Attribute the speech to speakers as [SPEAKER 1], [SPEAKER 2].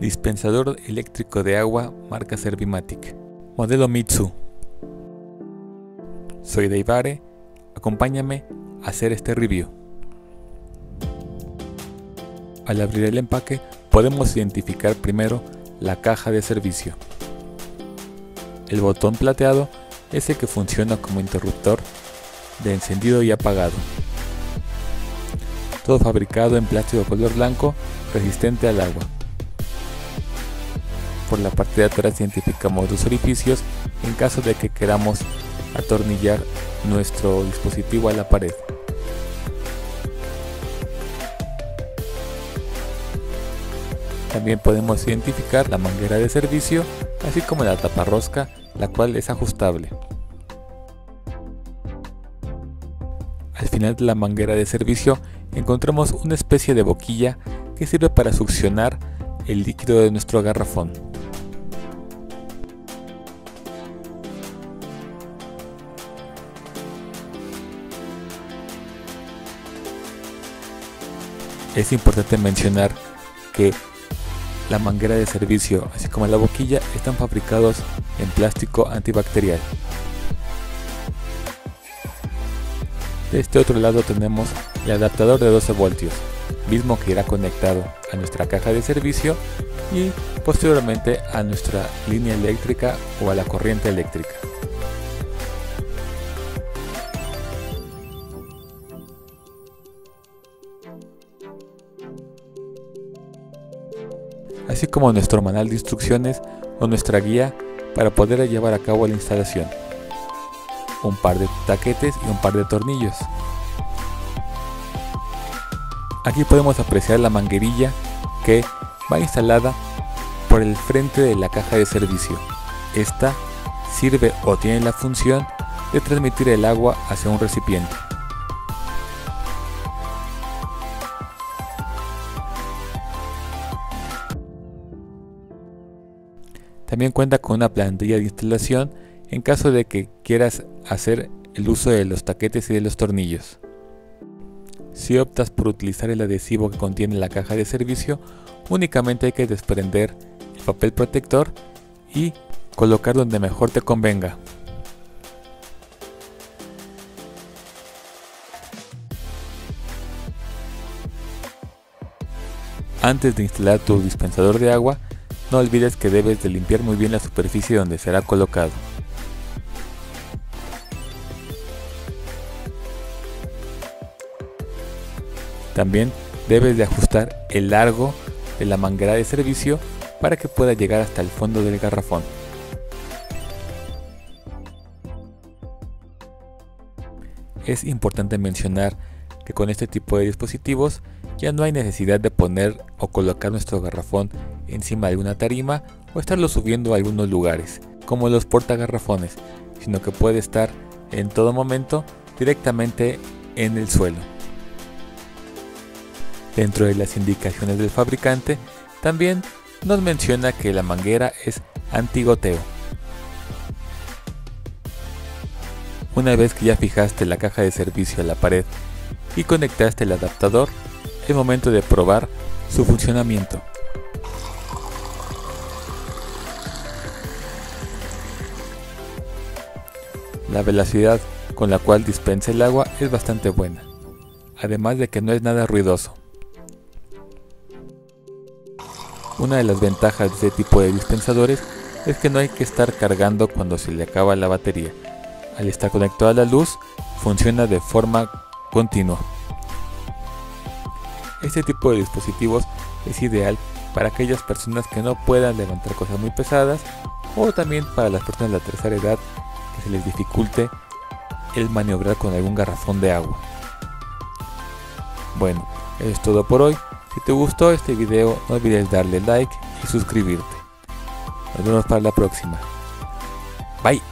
[SPEAKER 1] Dispensador eléctrico de agua marca Servimatic. Modelo Mitsu. Soy Deivare. Acompáñame a hacer este review. Al abrir el empaque podemos identificar primero la caja de servicio. El botón plateado es el que funciona como interruptor de encendido y apagado. Todo fabricado en plástico color blanco resistente al agua. Por la parte de atrás identificamos los orificios en caso de que queramos atornillar nuestro dispositivo a la pared. También podemos identificar la manguera de servicio, así como la taparrosca, la cual es ajustable. Al final de la manguera de servicio encontramos una especie de boquilla que sirve para succionar el líquido de nuestro garrafón. Es importante mencionar que la manguera de servicio, así como la boquilla, están fabricados en plástico antibacterial. De este otro lado tenemos el adaptador de 12 voltios, mismo que irá conectado a nuestra caja de servicio y posteriormente a nuestra línea eléctrica o a la corriente eléctrica. Así como nuestro manual de instrucciones o nuestra guía para poder llevar a cabo la instalación, un par de taquetes y un par de tornillos. Aquí podemos apreciar la manguerilla que va instalada por el frente de la caja de servicio. Esta sirve o tiene la función de transmitir el agua hacia un recipiente. También cuenta con una plantilla de instalación en caso de que quieras hacer el uso de los taquetes y de los tornillos. Si optas por utilizar el adhesivo que contiene la caja de servicio, únicamente hay que desprender el papel protector y colocar donde mejor te convenga. Antes de instalar tu dispensador de agua, no olvides que debes de limpiar muy bien la superficie donde será colocado. También debes de ajustar el largo de la manguera de servicio para que pueda llegar hasta el fondo del garrafón. Es importante mencionar que con este tipo de dispositivos ya no hay necesidad de poner o colocar nuestro garrafón encima de una tarima o estarlo subiendo a algunos lugares, como los portagarrafones, sino que puede estar en todo momento directamente en el suelo. Dentro de las indicaciones del fabricante, también nos menciona que la manguera es antigoteo. Una vez que ya fijaste la caja de servicio a la pared y conectaste el adaptador, es momento de probar su funcionamiento. La velocidad con la cual dispensa el agua es bastante buena, además de que no es nada ruidoso. Una de las ventajas de este tipo de dispensadores es que no hay que estar cargando cuando se le acaba la batería. Al estar conectado a la luz, funciona de forma continua. Este tipo de dispositivos es ideal para aquellas personas que no puedan levantar cosas muy pesadas o también para las personas de la tercera edad se les dificulte el maniobrar con algún garrafón de agua. Bueno, eso es todo por hoy. Si te gustó este video no olvides darle like y suscribirte. Nos vemos para la próxima. Bye.